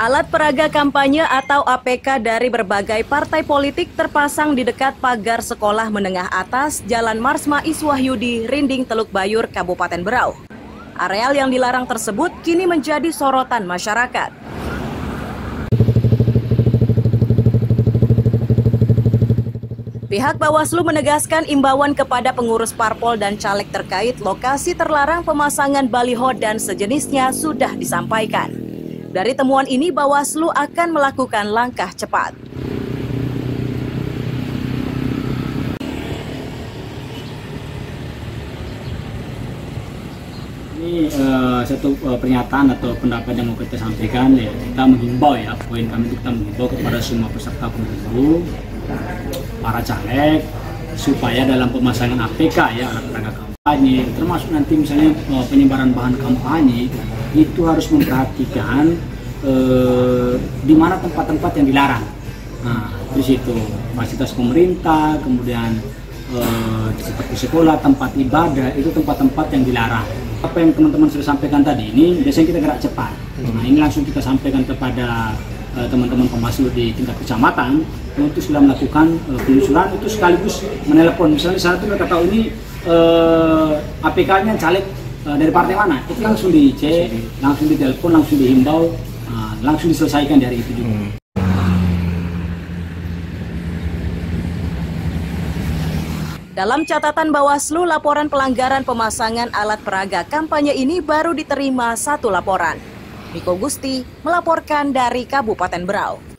Alat peraga kampanye atau APK dari berbagai partai politik terpasang di dekat pagar sekolah menengah atas Jalan Marsma Iswahyudi, Rinding Teluk Bayur, Kabupaten Berau. Areal yang dilarang tersebut kini menjadi sorotan masyarakat. Pihak Bawaslu menegaskan imbauan kepada pengurus parpol dan caleg terkait lokasi terlarang pemasangan baliho dan sejenisnya sudah disampaikan. Dari temuan ini, Bawaslu akan melakukan langkah cepat. Ini uh, satu uh, pernyataan atau pendapat yang mau kita sampaikan ya kita menghimbau ya poin kami kita menghimbau kepada semua peserta pemilu, para caleg supaya dalam pemasangan APK ya alat kampanye termasuk nanti misalnya uh, penyebaran bahan kampanye itu harus memperhatikan eh, di mana tempat-tempat yang dilarang. Nah, di situ fasilitas pemerintah, kemudian eh, seperti sekolah, tempat ibadah, itu tempat-tempat yang dilarang. Apa yang teman-teman sudah sampaikan tadi ini, biasanya kita gerak cepat. Nah, ini langsung kita sampaikan kepada eh, teman-teman pemasuk di tingkat kecamatan untuk sudah melakukan uh, penelusuran itu sekaligus menelepon misalnya saat itu tahu ini uh, APK-nya caleg uh, dari partai mana itu langsung dicek langsung ditelepon langsung dihimbau uh, langsung diselesaikan dari itu juga. Hmm. Dalam catatan Bawaslu, laporan pelanggaran pemasangan alat peraga kampanye ini baru diterima satu laporan. Miko Gusti melaporkan dari Kabupaten Berau.